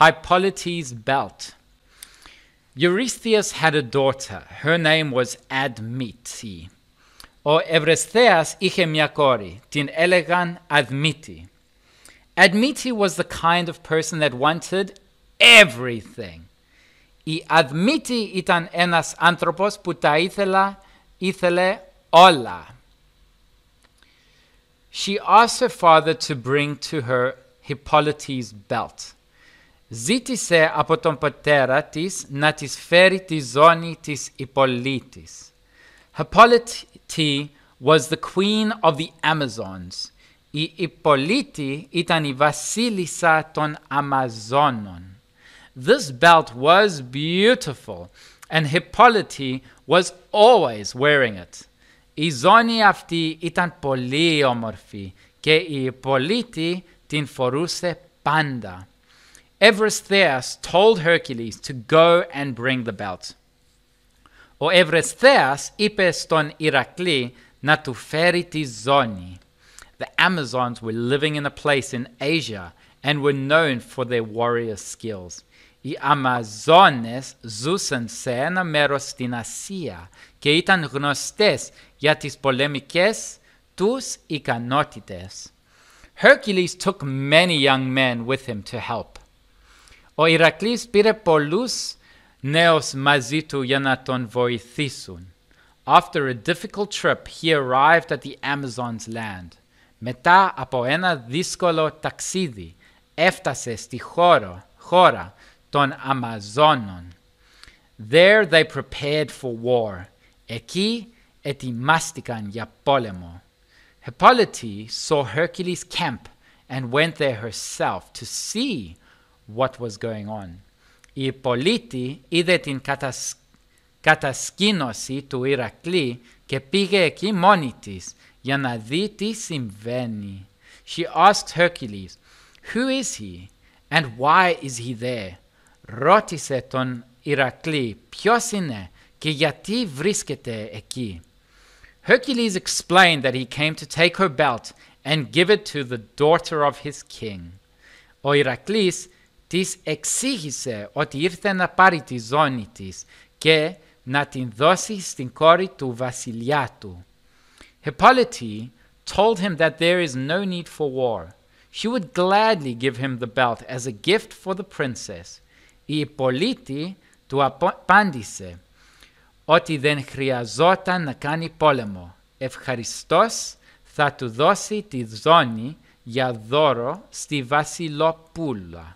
Hippolyte's belt. Eurystheus had a daughter. Her name was Admete. O Eurystheus είχε μια κόρη, την έλεγαν Admete. Admete was the kind of person that wanted everything. Η Admete ήταν ένας άνθρωπος που τα ήθελα, ήθελε όλα. She asked her father to bring to her Hippolyte's belt. Ζήτησε από τον πατέρα της να της φέρει τη ζώνη της Ιππολίτης. Hippolyte was the queen of the Amazons. Η Ιππολίτη ήταν η βασίλισσα των Αμαζόνων. This belt was beautiful and Hippolyte was always wearing it. Η ζώνη αυτή ήταν πολύ όμορφη και η Ιππολίτη την φορούσε πάντα. Eurystheus told Hercules to go and bring the belt. Ο Eurystheus είπε στον Ηρακλή να του φέρει τη ζώνη. The Amazons were living in a place in Asia and were known for their warrior skills. Οι Αμαζόνες ζούσαν σε ένα μέρος στην Ασία και ήταν γνωστές για τις πολεμικές τους ικανότητες. Hercules took many young men with him to help. Ο Ηρακλής πήρε πολλούς νέους μαζί του για να τον βοηθήσουν. After a difficult trip, he arrived at the Amazon's land. Μετά από ένα δύσκολο ταξίδι, έφτασε στη χώρα, χώρα των Αμαζόνων. There they prepared for war. Εκεί ετοιμάστηκαν για πόλεμο. Hippolyte saw Hercules' camp and went there herself to see what was going on. Η Ιππολίτη είδε την κατασ... κατασκήνωση του Ηρακλή και πήγε εκεί μόνη της για να δει τι συμβαίνει. She asked Hercules, Who is he and why is he there? Ρώτησε τον Ηρακλή ποιος είναι και γιατί βρίσκεται εκεί. Hercules explained that he came to take her belt and give it to the daughter of his king. Ο Ηρακλής της εξήγησε ότι ήρθε να πάρει τη ζώνη της και να την δώσει στην κόρη του βασιλιά του. Hippolyte told him that there is no need for war. She would gladly give him the belt as a gift for the princess. Η Ιππολίτη του απάντησε ότι δεν χρειαζόταν να κάνει πόλεμο. Ευχαριστώς θα του δώσει τη ζώνη για δώρο στη βασιλοπούλα.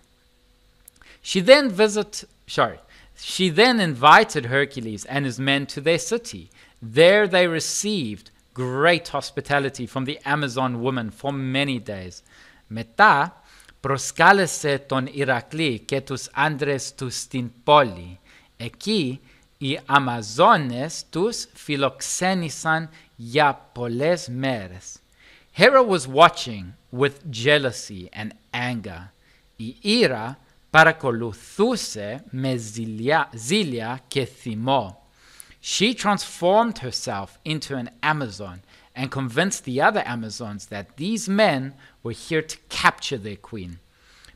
She then visit, sorry, she then invited Hercules and his men to their city. There they received great hospitality from the Amazon woman for many days. Μετά προσκάλεσε τον Ηρακλή και τους άντρες του στην πόλη. Εκεί οι Αμαζόνες τους φιλοξένησαν για πολλές μέρες. Hera was watching with jealousy and anger. Η Ήρα παρακολουθούσε με ζήλια, ζήλια και θυμό. She transformed herself into an Amazon and convinced the other Amazons that these men were here to capture their queen.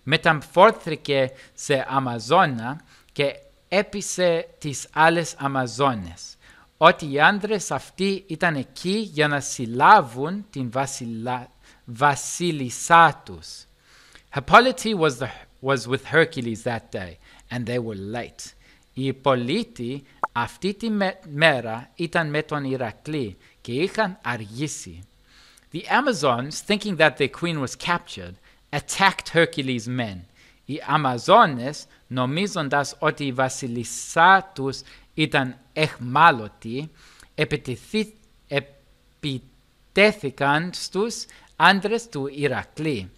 Μεταμφόρθηκε σε Αμαζόνα και έπεισε τις άλλες Αμαζόνες ότι οι άντρες αυτοί ήταν εκεί για να συλλάβουν την βασιλα... βασίλισσά τους. Hippolyte was the was with Hercules that day and they were late. Οι Ιππολίτοι αυτή τη μέρα ήταν με τον Ηρακλή και είχαν αργήσει. The Amazons, thinking that their queen was captured, attacked Hercules' men. Οι Αμαζόνες, νομίζοντας ότι η βασιλισσά τους ήταν εχμάλωτη, επιτέθηκαν στους άντρες του Ηρακλή.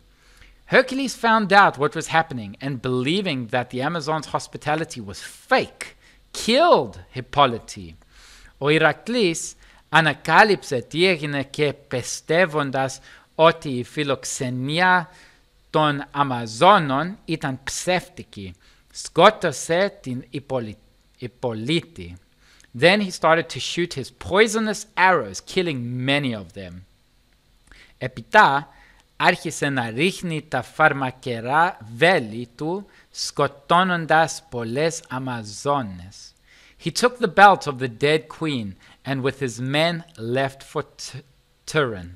Hercules found out what was happening and believing that the Amazons' hospitality was fake, killed Hippolyte. Ο Ηρακλής ανακάλυψε τι έγινε και πιστεύοντας ότι η φιλοξενία των Αμαζόνων ήταν ψεύτικη. Σκότωσε την Υπολίτη. Then he started to shoot his poisonous arrows, killing many of them. Επιτά άρχισε να ρίχνει τα φαρμακερά βέλη του σκοτώνοντας πολλές Αμαζόνες. He took the belt of the dead queen and with his men left for T- Turin.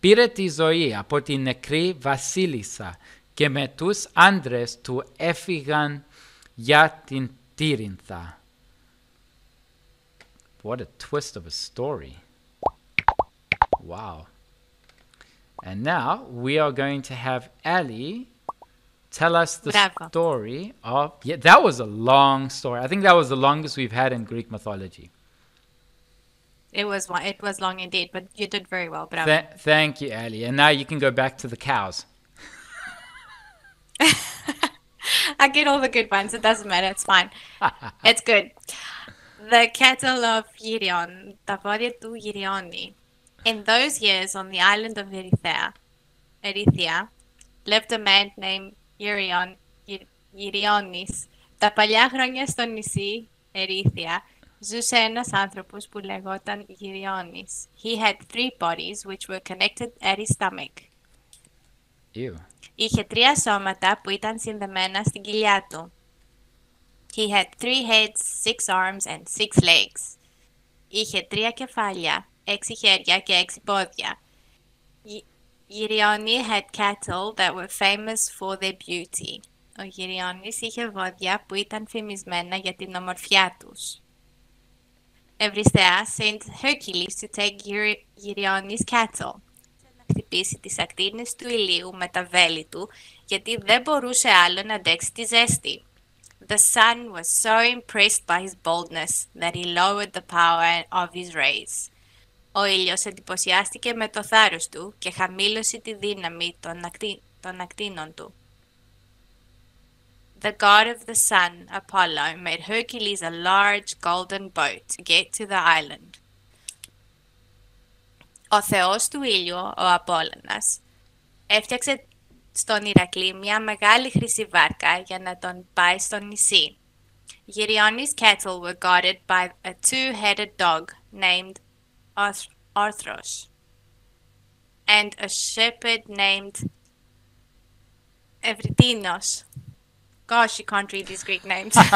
Πήρε τη ζωή από την νεκρή βασίλισσα και με τους άντρες του έφυγαν για την Τύρινθα. What a twist of a story. Wow. And now we are going to have Ali tell us the story of. Yeah, that was a long story. I think that was the longest we've had in Greek mythology. It was it was long indeed, but you did very well. Bravo. Th thank you, Ali. And now you can go back to the cows. I get all the good ones. It doesn't matter. It's fine. it's good. The cattle of Yirion, the body of Yirioni. In those years, on the island of Erythea, Erythea lived a man named Girion, Γυ- Γυρionης. Τα παλιά χρόνια στο νησί Erythea ζούσε ένας άνθρωπος που λεγόταν Γυριώνης. He had three bodies which were connected at his stomach. Ew. Είχε τρία σώματα που ήταν συνδεμένα στην κοιλιά του. He had three heads, six arms and six legs. Είχε τρία κεφάλια, έξι χέρια και έξι πόδια. Γυ- Γυριώνη had cattle that were famous for their beauty. Ο Γυριώνης είχε βόδια που ήταν φημισμένα για την ομορφιά τους. Ευριστέα sent Hercules to take Gyri- Γυριώνης cattle να χτυπήσει τις ακτίνες του ηλίου με τα βέλη του, γιατί δεν μπορούσε άλλο να αντέξει τη ζέστη. The sun was so impressed by his boldness that he lowered the power of his rays. Ο ήλιος εντυπωσιάστηκε με το θάρρος του και χαμήλωσε τη δύναμη των, ακτί... των ακτίνων του. The god of the sun, Apollo, made Hercules a large golden boat to get to the island. Ο θεός του ήλιου, ο Απόλλωνας, έφτιαξε στον Ηρακλή μια μεγάλη χρυσή βάρκα για να τον πάει στο νησί. Geryonis' cattle were guarded by a two-headed dog named Arth- Arthros and a shepherd named Evrytinos. Gosh, you can't read these Greek names. This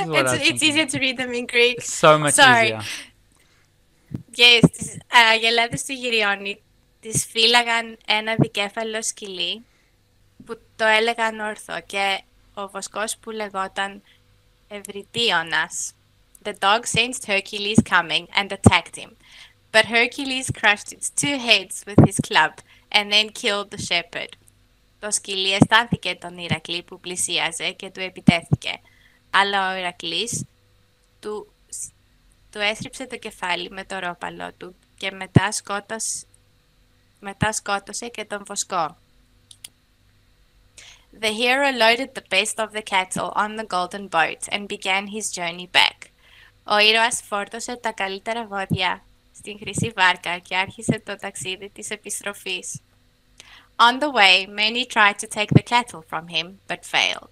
is what I was it's, it's thinking. easier to read them in Greek. It's so much Sorry. easier. Και στις αγελάδες του Γυριώνη τις φύλαγαν ένα δικέφαλο σκυλί που το έλεγαν όρθο και ο βοσκός που λεγόταν Ευρυτίωνας. The dog sensed Hercules coming and attacked him, but Hercules crushed its two heads with his club and then killed the shepherd. Το σκυλί αισθάνθηκε τον Ηρακλή που πλησίαζε και του επιτέθηκε, αλλά ο Ηρακλής του του έστριψε το κεφάλι με το ρόπαλό του και μετά, σκότωσε, μετά σκότωσε και τον βοσκό. The hero loaded the best of the cattle on the golden boat and began his journey back. Ο ήρωας φόρτωσε τα καλύτερα βόδια στην χρυσή βάρκα και άρχισε το ταξίδι της επιστροφής. On the way, many tried to take the cattle from him, but failed.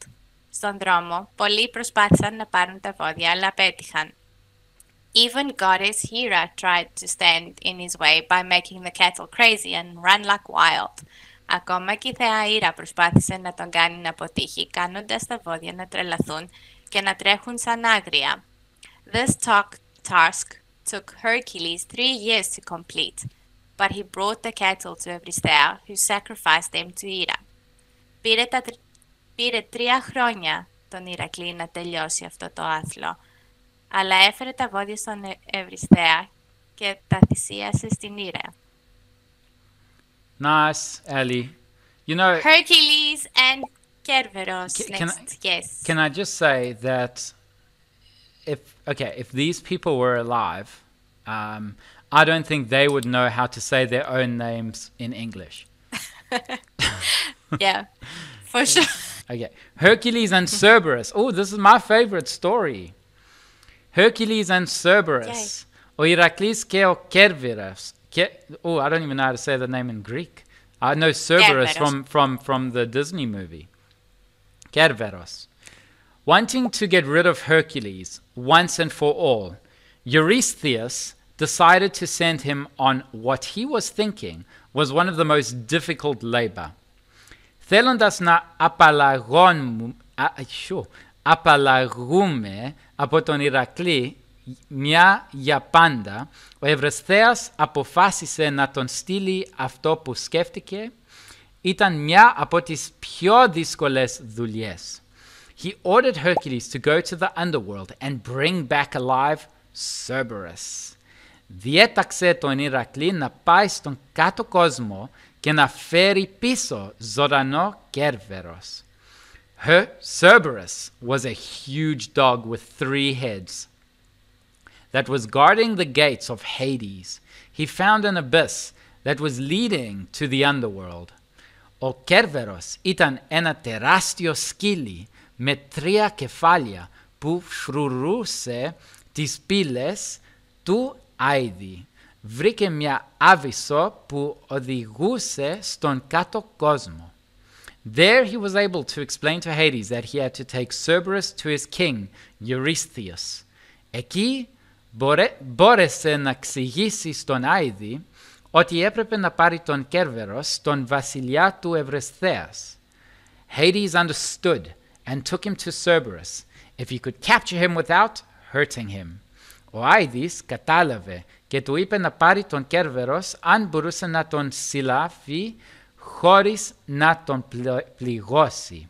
Στον δρόμο, πολλοί προσπάθησαν να πάρουν τα βόδια, αλλά απέτυχαν. Even goddess Hera tried to stand in his way by making the cattle crazy and run like wild. Ακόμα και η θεά Ήρα προσπάθησε να τον κάνει να αποτύχει, κάνοντας τα βόδια να τρελαθούν και να τρέχουν σαν άγρια. This talk, task took Hercules three years to complete, but he brought the cattle to Eurysthea, who sacrificed them to Hera. Πήρε, τα, τρ- πήρε τρία χρόνια τον Ηρακλή να τελειώσει αυτό το άθλο, αλλά έφερε τα βόδια στον Ε- Ευρυσθέα και τα θυσίασε στην Ήρα. Nice, Ali. You know, Hercules and Kerberos Ca- can next, yes. can I just say that if okay, if these people were alive, um, I don't think they would know how to say their own names in English. yeah, for sure. Okay, Hercules and Cerberus. Oh, this is my favorite story. Hercules and Cerberus. Keo Oh, I don't even know how to say the name in Greek. I know Cerberus from, from, from the Disney movie. Kerveros. Wanting to get rid of Hercules, once and for all, Eurystheus decided to send him on what he was thinking was one of the most difficult labor. Θέλοντας να απαλλαγών, α, σιω, απαλλαγούμε από τον Ηρακλή μια για πάντα, ο Ευρεσθέας αποφάσισε να τον στείλει αυτό που σκέφτηκε. Ήταν μια από τις πιο δύσκολες δουλειές. He ordered Hercules to go to the underworld and bring back alive Cerberus. Διέταξε τον Ηρακλή να πάει στον κάτω κόσμο και να φέρει πίσω ζωντανό Κέρβερος. Her Cerberus was a huge dog with three heads that was guarding the gates of Hades. He found an abyss that was leading to the underworld. Ο Κέρβερος ήταν ένα τεράστιο σκύλι με τρία κεφάλια που φρουρούσε τις πύλες του Άιδη. Βρήκε μια άβυσσο που οδηγούσε στον κάτω κόσμο. There he was able to explain to Hades that he had to take Cerberus to his king, Eurystheus. Εκεί μπορέ, μπόρεσε να εξηγήσει στον Άιδη ότι έπρεπε να πάρει τον Κέρβερος στον βασιλιά του Ευρεσθέας. Hades understood and took him to Cerberus if he could capture him without hurting him. Ο Άιδης κατάλαβε και του είπε να πάρει τον Κέρβερος αν μπορούσε να τον συλλάβει χωρίς να τον πληγώσει.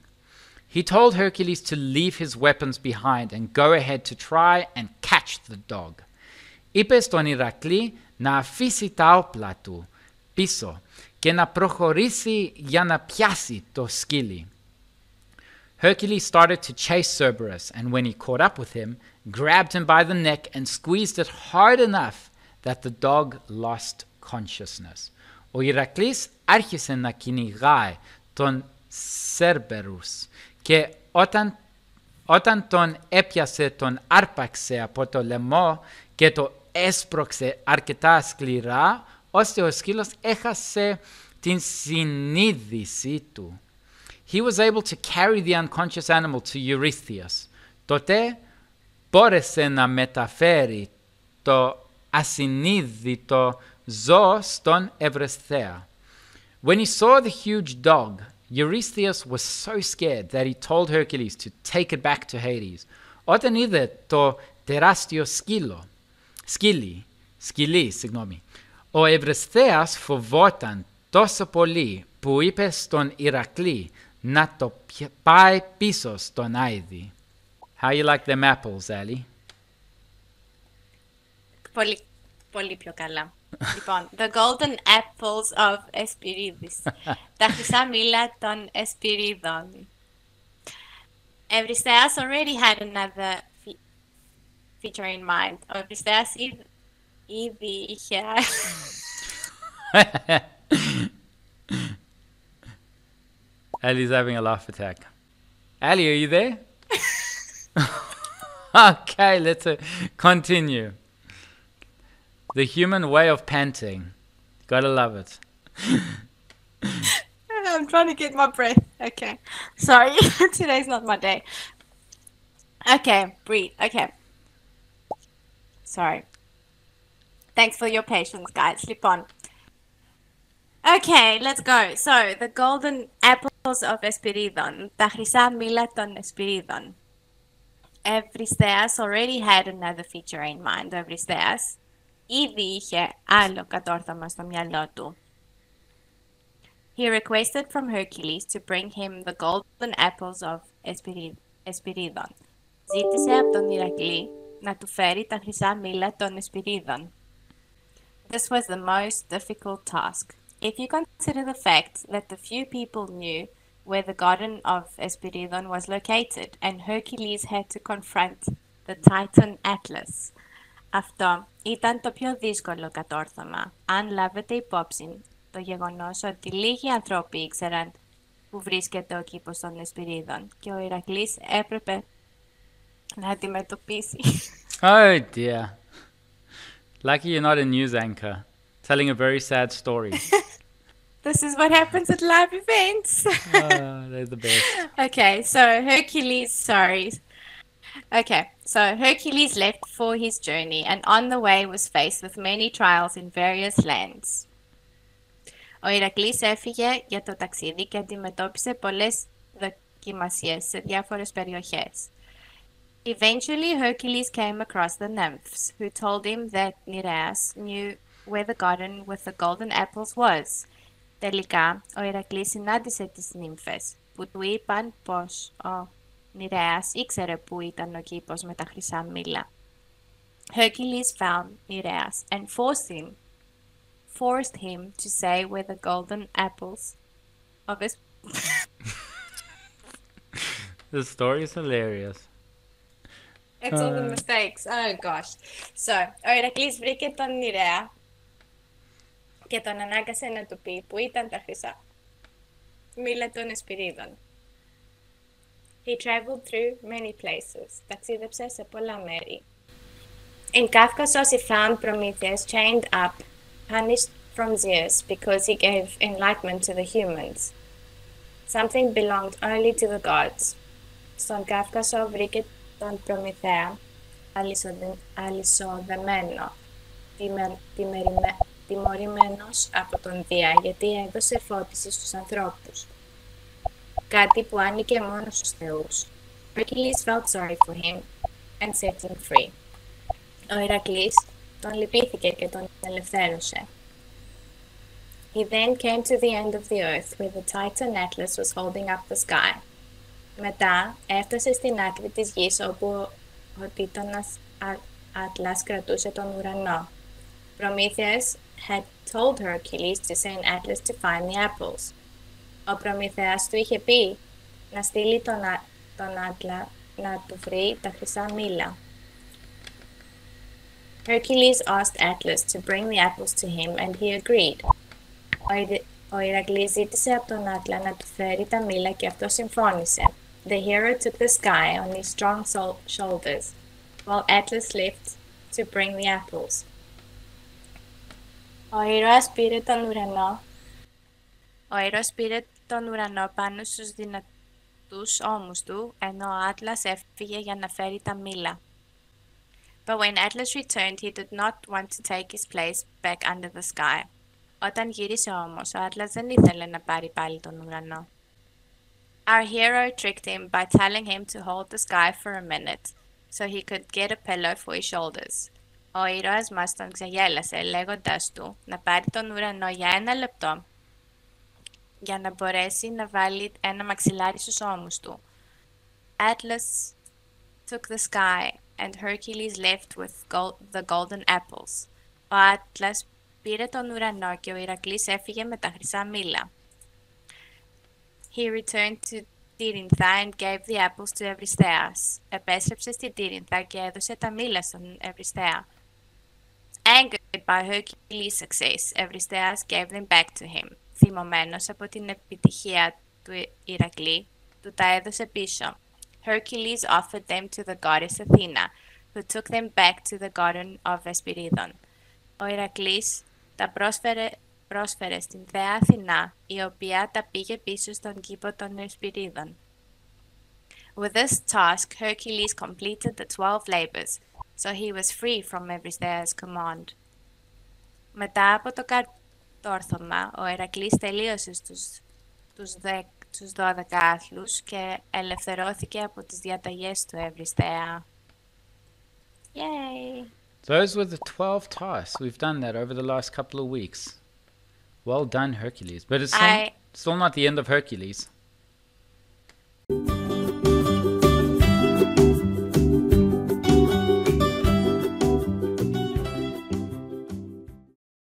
He told Hercules to leave his weapons behind and go ahead to try and catch the dog. Είπε στον Ηρακλή να αφήσει τα όπλα του πίσω και να προχωρήσει για να πιάσει το σκύλι. Hercules started to chase Cerberus, and when he caught up with him, grabbed him by the neck and squeezed it hard enough that the dog lost consciousness. Ο Ηρακλής άρχισε να κυνηγάει τον Cerberus και όταν, όταν τον έπιασε τον άρπαξε από το λαιμό και το έσπρωξε αρκετά σκληρά ώστε ο σκύλος έχασε την συνείδησή του. He was able to carry the unconscious animal to Eurystheus. Τότε μπόρεσε να μεταφέρει το ασυνείδητο ζώο στον Ευρεσθέα. When he saw the huge dog, Eurystheus was so scared that he told Hercules to take it back to Hades. Όταν είδε το τεράστιο σκύλο, σκύλι, σκυλί, συγγνώμη, ο Ευρεσθέας φοβόταν τόσο πολύ που είπε στον Ηρακλή να το πάει πίσω στον Άιδη. How you like them apples, Ellie? Πολύ, πολύ πιο καλά. λοιπόν, the golden apples of Esperides. Τα χρυσά μήλα των Εσπυρίδων. Ευριστέας already had another fe feature in mind. Ο Ευριστέας ήδη είχε... Ellie's having a laugh attack. Ellie, are you there? okay, let's uh, continue. The human way of panting. Gotta love it. I'm trying to get my breath. Okay. Sorry, today's not my day. Okay, breathe. Okay. Sorry. Thanks for your patience, guys. Slip on. Okay, let's go. So, the golden apples of Espiridion. Τα χρυσά μήλα των Espiridion. Ευριστέας already had another feature in mind. Ο Ευριστέας ήδη είχε άλλο κατόρθωμα στο μυαλό του. He requested from Hercules to bring him the golden apples of Espiridion. Ζήτησε από τον Ηρακλή να του φέρει τα χρυσά μήλα των Εσπυρίδων. This was the most difficult task. If you consider the fact that the few people knew where the garden of Esperidion was located and Hercules had to confront the Titan Atlas. Αυτό ήταν το πιο δύσκολο κατόρθωμα, αν λάβετε υπόψη το γεγονός ότι λίγοι άνθρωποι ήξεραν που βρίσκεται ο κήπος των Εσπυρίδων και ο Ηρακλής έπρεπε να αντιμετωπίσει. Oh dear. Lucky you're not a news anchor, telling a very sad story. This is what happens at live events. oh, they're the best. Okay, so Hercules, sorry. Okay, so Hercules left for his journey and on the way was faced with many trials in various lands. Ο Ηρακλής έφυγε για το ταξίδι και αντιμετώπισε πολλές δοκιμασίες σε διάφορες περιοχές. Eventually, Hercules came across the nymphs, who told him that Nereus knew where the garden with the golden apples was. Τελικά, ο Ηρακλής συνάντησε τις νύμφες, που του είπαν πως ο Νηρέας ήξερε που ήταν ο κήπος με τα χρυσά μήλα. Hercules found Nereus and forced him, forced him to say where the golden apples of his The story is hilarious. It's all the Uh. mistakes. Oh gosh. So, ο Ηρακλής βρήκε τον Νηρέα και τον ανάγκασε να του πει που ήταν τα χρυσά μήλα των Εσπυρίδων. He traveled through many places. Ταξίδεψε σε πολλά μέρη. In Caucasus he found Prometheus chained up, punished from Zeus because he gave enlightenment to the humans. Something belonged only to the gods. Στον Κάφκασο βρήκε τον Προμηθέα, αλυσοδε- αλυσοδεμένο, τιμε- τιμεριμέ- τιμωρημένος από τον Δία, γιατί έδωσε φώτιση στους ανθρώπους. Κάτι που άνοιγε μόνος στους θεούς. Hercules felt sorry for him and set him free. Ο Ηρακλής τον λυπήθηκε και τον ελευθέρωσε. He then came to the end of the earth where the Titan Atlas was holding up the sky. Μετά έφτασε στην άκρη της γης όπου ο Τίτανας Α- Άτλας κρατούσε τον ουρανό. Prometheus had told Hercules to send Atlas to find the apples. Ο Προμηθέας του είχε πει να στείλει τον, Α- τον Άτλα να του βρει τα χρυσά μήλα. Hercules asked Atlas to bring the apples to him and he agreed. Ο, Ιδ- ο Ηρακλής ζήτησε από τον Άτλα να του φέρει τα μήλα και αυτό συμφώνησε. The hero took the sky on his strong sol- shoulders, while Atlas left to bring the apples. Ο ήρωας πήρε τον ουρανό. Ο ήρωας πήρε τον ουρανό πάνω στους δυνατούς ώμους του, ενώ ο Άτλας έφυγε για να φέρει τα μήλα. But when Atlas returned, he did not want to take his place back under the sky. Όταν γύρισε όμως, ο Άτλας δεν ήθελε να πάρει πάλι τον ουρανό. Our hero tricked him by telling him to hold the sky for a minute, so he could get a pillow for his shoulders. Ο ήρωας μας τον ξεγέλασε, λέγοντας του να πάρει τον ουρανό για ένα λεπτό, για να μπορέσει να βάλει ένα μαξιλάρι στους ώμους του. Atlas took the sky, and Hercules left with gol- the golden apples. Ο Άτλας πήρε τον ουρανό και ο Ηρακλής έφυγε με τα χρυσά μήλα. He returned to Τύρινθα and gave the apples to Ευριστέας. Επέστρεψε στη Τύρινθα και έδωσε τα μήλα στον Ευριστέα. Angered by Hercules' success, Ευριστέας gave them back to him. Θυμωμένος από την επιτυχία του Ηρακλή, του τα έδωσε πίσω. Hercules offered them to the goddess Athena, who took them back to the garden of Εσπυρίδων. Ο Ηρακλής τα πρόσφερε, πρόσφερε στην θεά Αθηνά, η οποία τα πήγε πίσω στον κήπο των Εσπυρίδων. With this task, Hercules completed the twelve labors, so he was free from Eurystheus' command. Μετά από το κατόρθωμα, ο Ηρακλής τελείωσε στους, τους, δε, τους 12 άθλους και ελευθερώθηκε από τις διαταγές του Ευρυσθέα. Yay! Those were the 12 tasks. We've done that over the last couple of weeks. Well done, Hercules. But it's still, I- still not the end of Hercules.